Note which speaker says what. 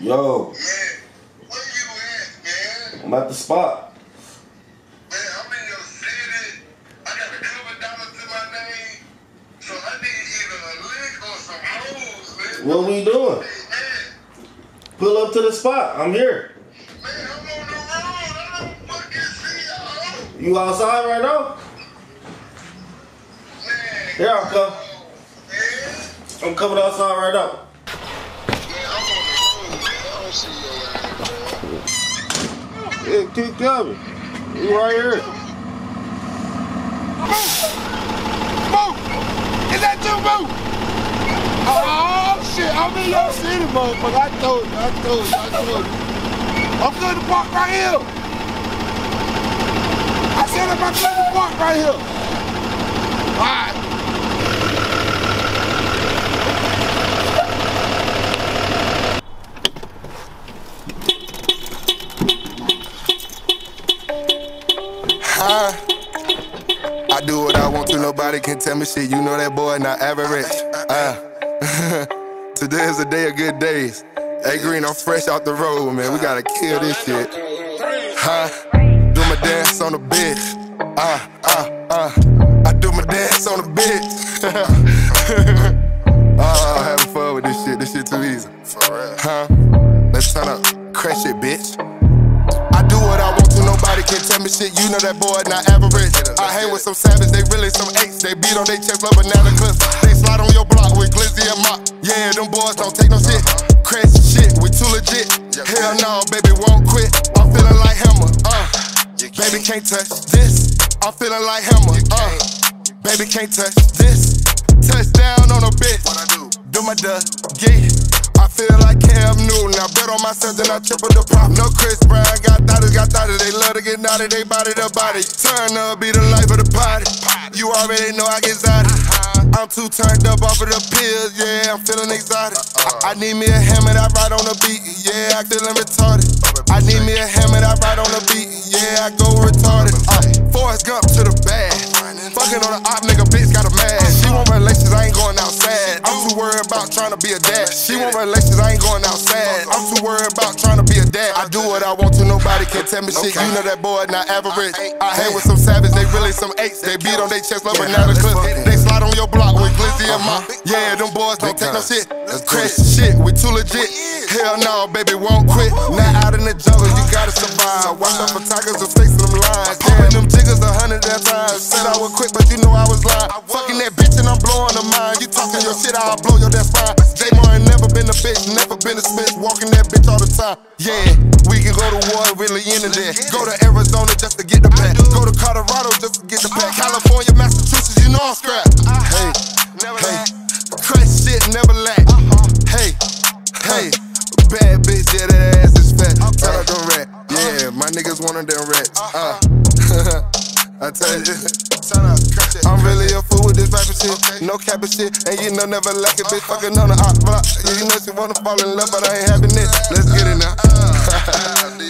Speaker 1: Yo,
Speaker 2: Man, where you at, man?
Speaker 1: I'm at the spot.
Speaker 2: Man, I'm in your city. I got a couple dollars to my name. So I need either a lick or some hoes, man.
Speaker 1: What we doing?
Speaker 2: Hey,
Speaker 1: Pull up to the spot. I'm here.
Speaker 2: man, man, I'm on the road. I don't fucking see y'all.
Speaker 1: You outside right now?
Speaker 2: Man.
Speaker 1: Here I come.
Speaker 2: Man,
Speaker 1: I'm coming outside right now.
Speaker 2: man, I'm on the
Speaker 1: Yeah, keep coming. You right here.
Speaker 3: Boo! Is that you, Boo? Oh, shit. I'm in your city, motherfucker. I told you. I told you. I told you. I'm good to park right here. I said I'm good to park right here. All right.
Speaker 4: I do what I want to, nobody can tell me shit. You know that boy not average. Uh, today is a day of good days. Hey Green, I'm fresh out the road, man. We gotta kill this shit. Huh? Do my dance on the bitch. Uh, uh, uh. I do my dance on the bitch. oh, having fun with this shit. This shit too easy. Huh? To, nobody can tell me shit. You know that boy not average. I hang with some savage, they really some apes. They beat on they chest, love banana clips. They slide on your block with glizzy and mop. Yeah, them boys don't take no shit. Crazy shit, we too legit. Hell no, baby, won't quit. I'm feeling like Hammer, uh. Baby can't touch this. I'm feeling like Hammer, uh. Baby can't touch this. Touchdown on a bitch. What I do? Do my duh, yeah. I feel myself, then I triple the prop. No Chris Brown, got thotties, got thotties. They love to get naughty, they body to body. Turn up, be the life of the party. You already know I get exotic. I'm too turned up off of the pills, yeah, I'm feeling exotic. I, I need me a hammer that ride on the beat, yeah, I feeling retarded. I need me a hammer that ride on the beat, yeah, I go retarded. Uh, Forrest Gump to the bag. Fucking on the op nigga, relations, I ain't going outside. I'm too worried about trying to be a dad. I do what I want to, nobody can tell me shit. You know that boy not average. I hang with some savage, they really some apes. They beat on their chest like banana clips. They slide on your block with glizzy and mop. Yeah, them boys don't take no shit. Crash shit, we too legit. Hell no, baby, won't quit. Now out in the jungle, you gotta survive. Watch out for tigers and snakes in them lines. Pumping them jiggers a hundred that times. Said I would quit, but you know I'm blowing her mind. You talking your shit, I'll blow your that's fine. J ain't never been a bitch, never been a smith. Walking that bitch all the time. Yeah, we can go to war, really into that. Go to Arizona just to get the pack. Go to Colorado just to get the pack. California, Massachusetts, you know I'm scrap. Hey, hey, crash shit, never lack. Hey, hey, bad bitch, yeah, that ass is fat. Tell her don't rat. Yeah, my niggas want them rats. Uh, I tell you. I'm really a fool with this of shit. No cap of shit, and you know never lack it, bitch. Fucking on the op block. Yeah, you know she wanna fall in love, but I ain't having it. Let's get it now. Uh, uh, uh,